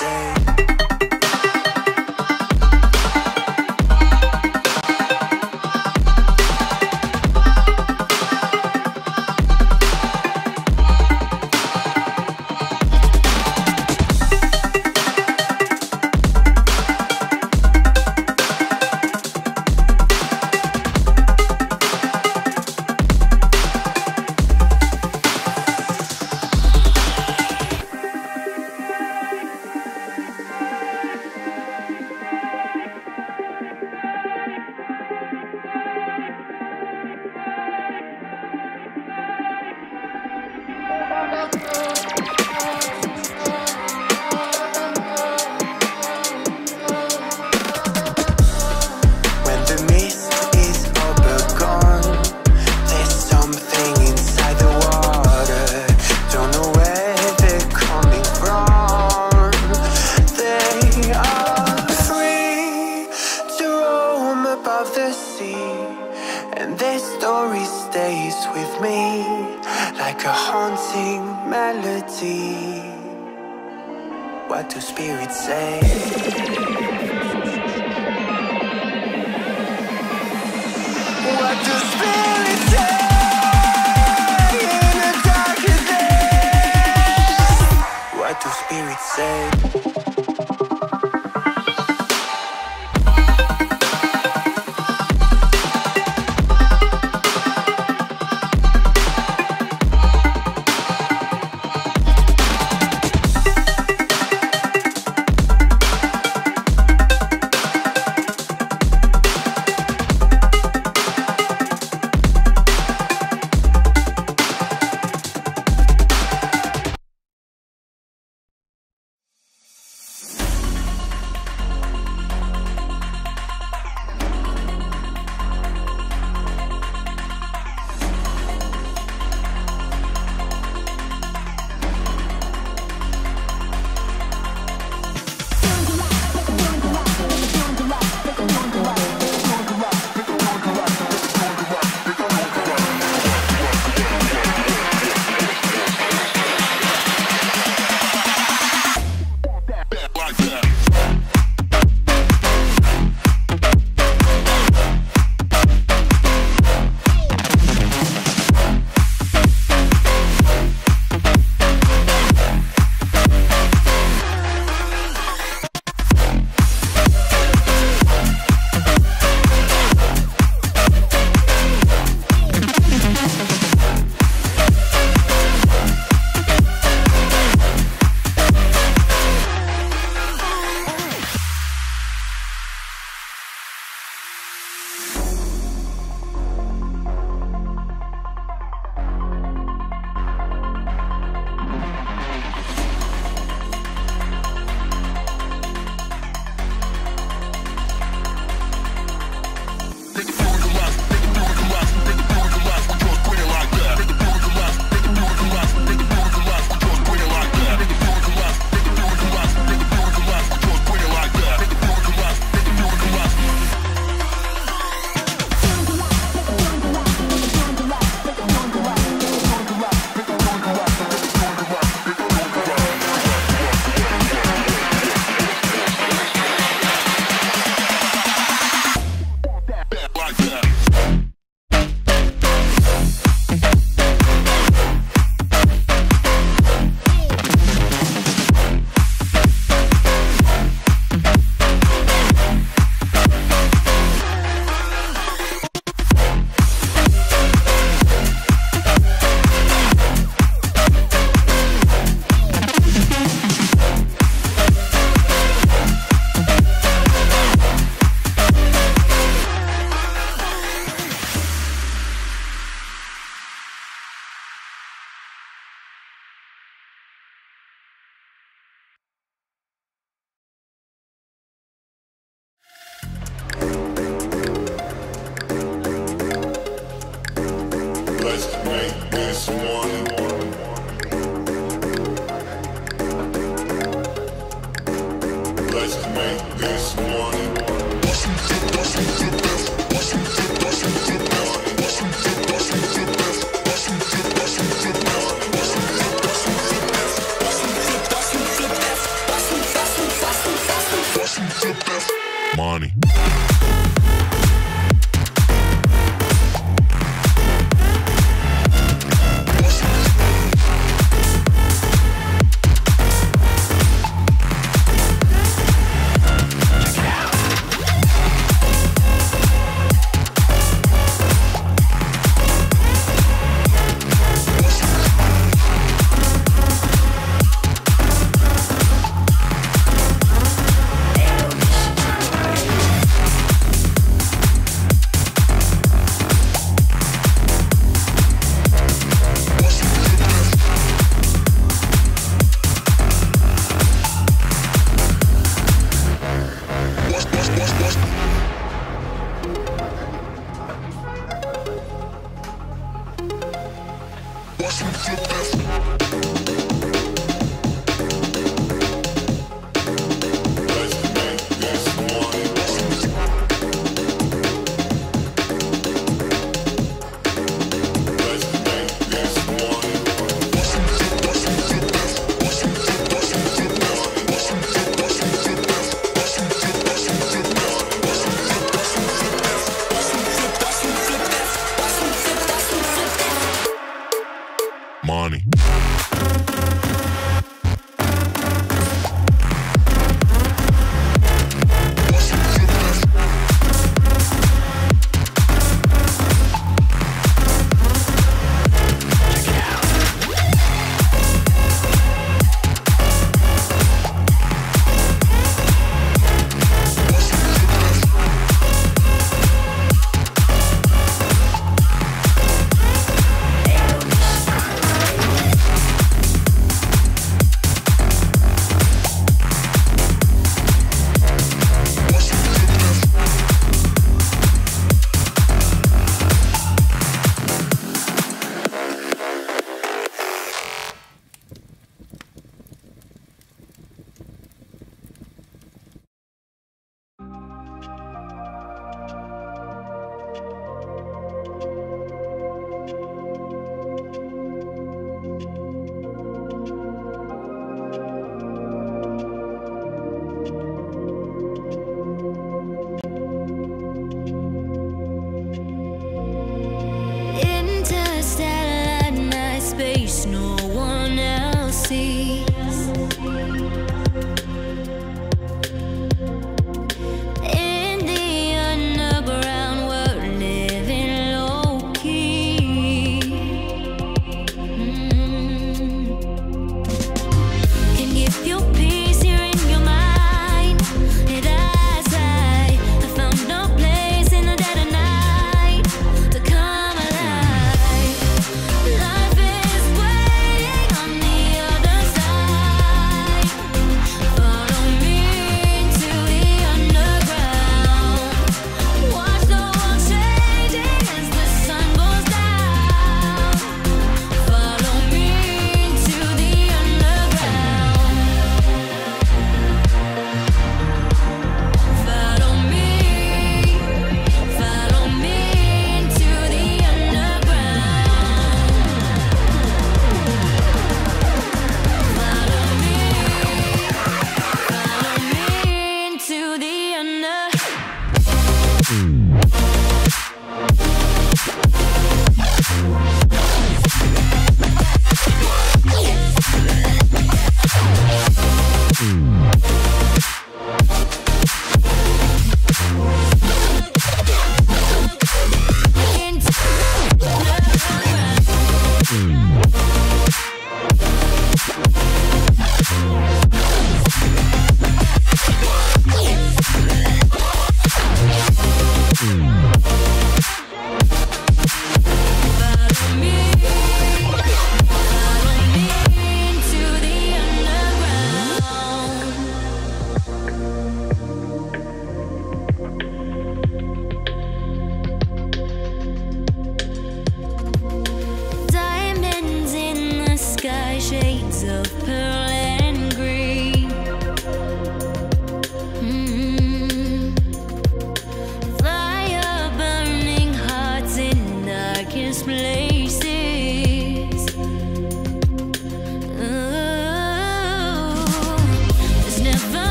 say?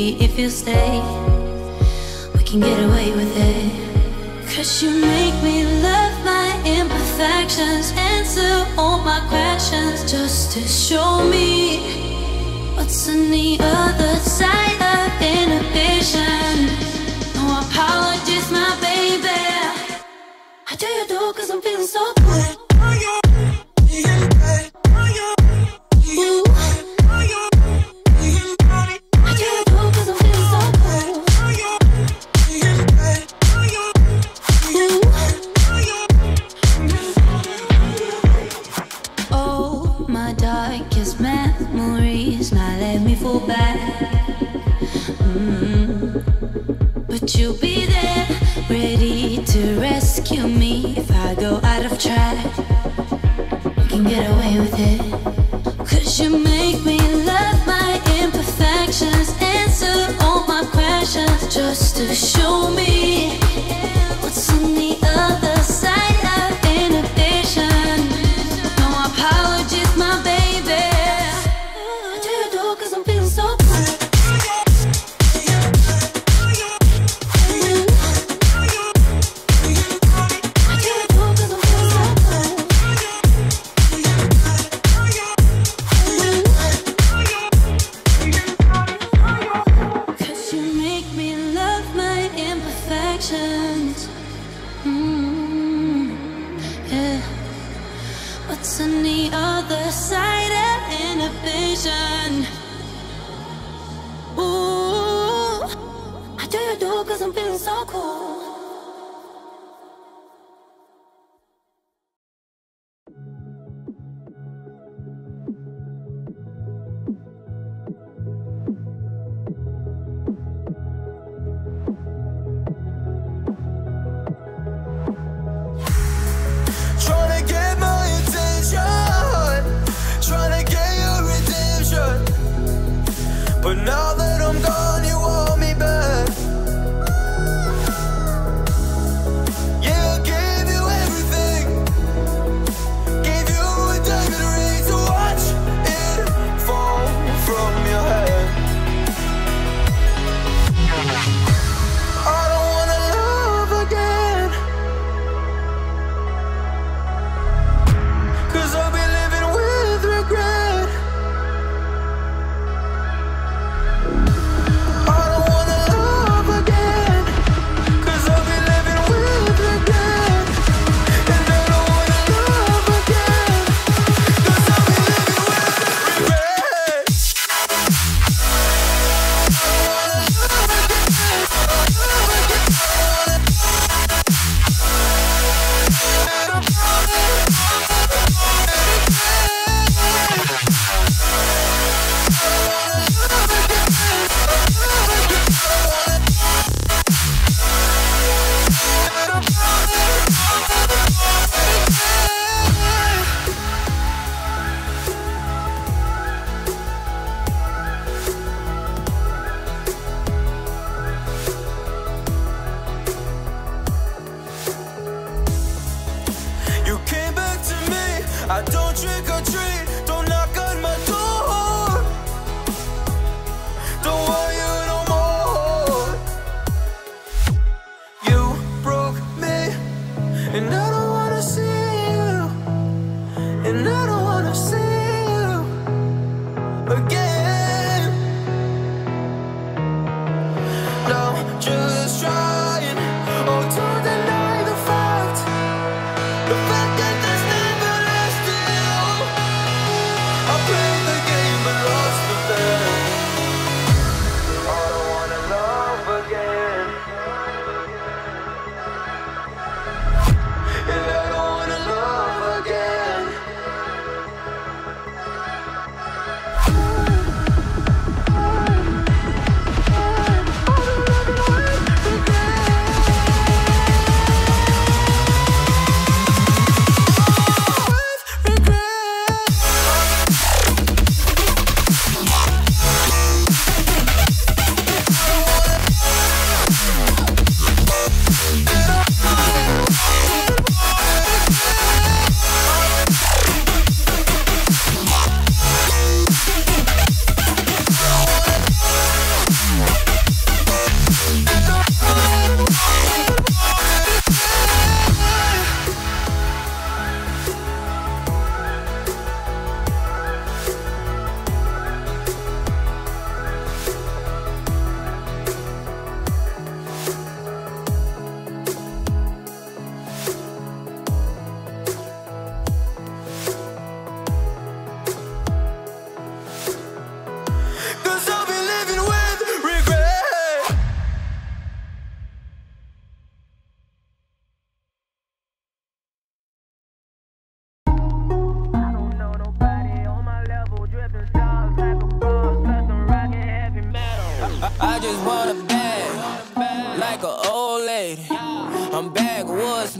Maybe if you stay, we can get away with it. Cause you make me love my imperfections, answer all my questions just to show me what's on the other side of inhibition. No apologies, my baby. I tell you though, cause I'm feeling so good.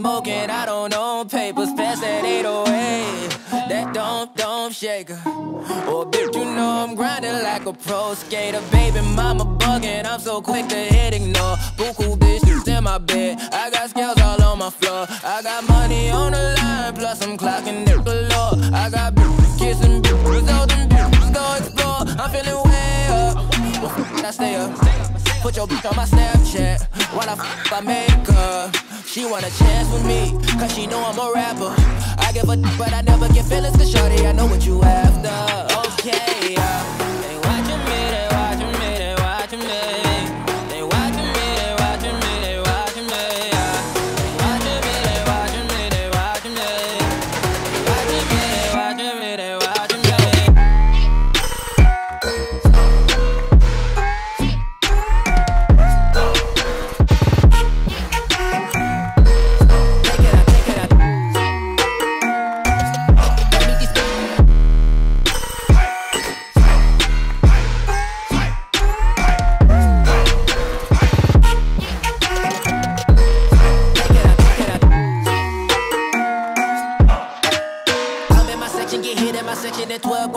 Smoking, I don't own papers. Pass that 808. That don't, don't shake her. Oh, bitch, you know I'm grinding like a pro skater. Baby, mama bugging, I'm so quick to hit ignore. Buku bitches in my bed. I got scales all on my floor. I got money on the line, plus I'm clocking it galore. I got bitches kissing bitches, all them bitches go explore. I'm feeling way up. Well, f- I stay up. Put your bitch on my Snapchat while I f- I make her. She want a chance with me, cause she know I'm a rapper. I give a d- but I never get feelings, cause shorty, I know what you after. Okay, yeah.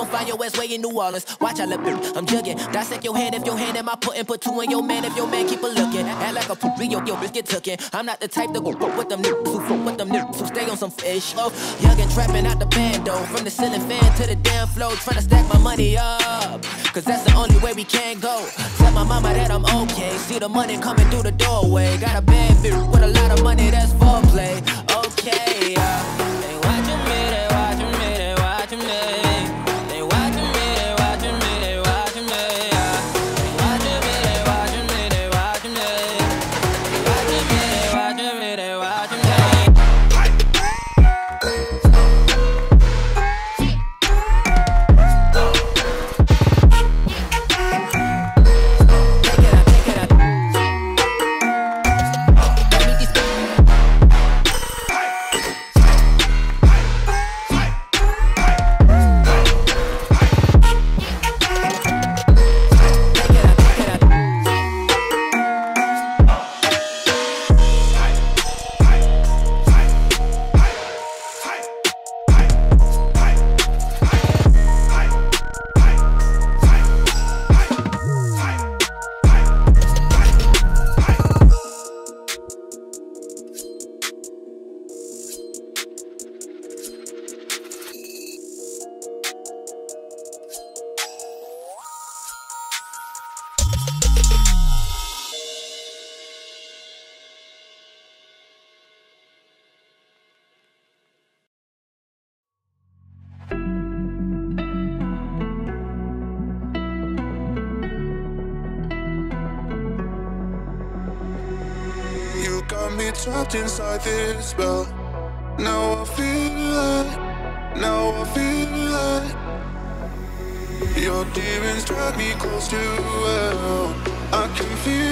Find your ass way in New Orleans. Watch I look, I'm jugging. Dissect your hand if your hand in my putting. Put two in your man if your man keep a looking. Act like a poopy, yo, yo, bitch get tookin'. I'm not the type to go fuck with them niggas who fuck with them niggas who stay on some fish. Oh, young and trapping out the bando. From the ceiling fan to the damn floor. Tryna stack my money up. Cause that's the only way we can go. Tell my mama that I'm okay. See the money coming through the doorway. Got a bad bitch with a lot of money, that's foreplay. Okay, yeah. Trapped inside this spell. Now I feel like, now I feel like your demons drag me close to hell. I can feel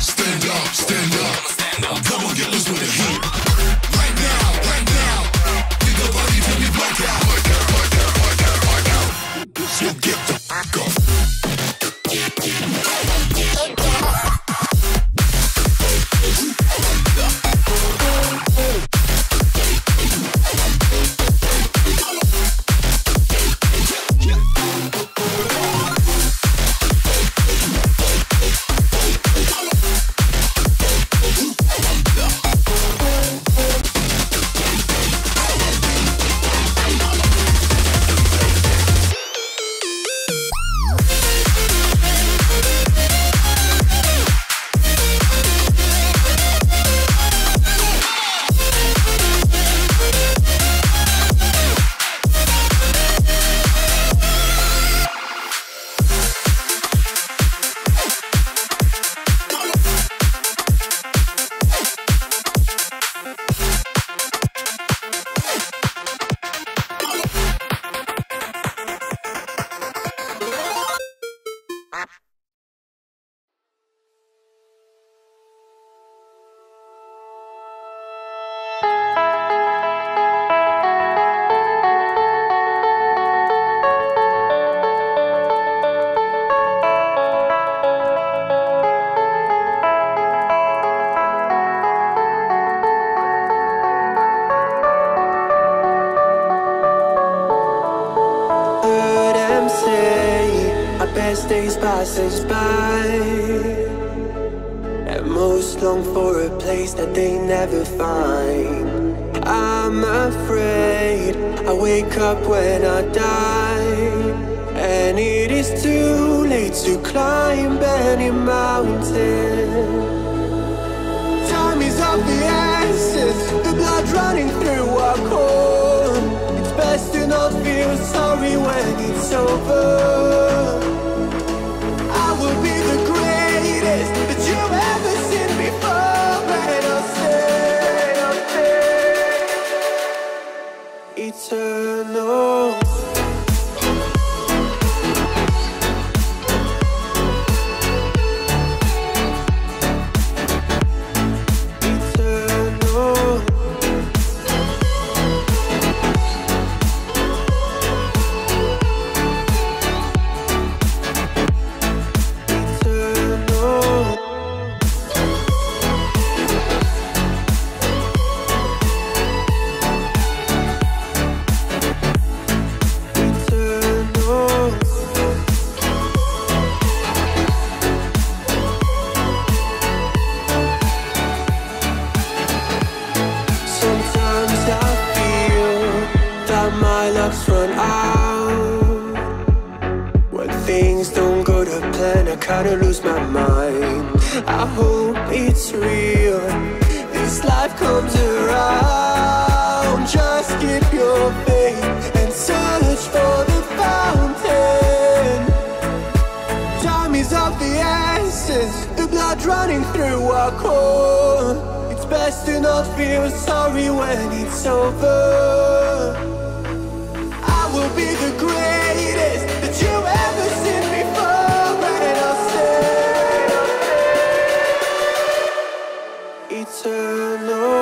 Stand up, stand up. Come on, get loose with it. wake up when I die. And it is too late to climb any mountain. Time is of the essence, the blood running through our core. It's best to not feel sorry when it's over. I will be the greatest that you've ever seen before, and I'll say, I'll say, it's. eternal.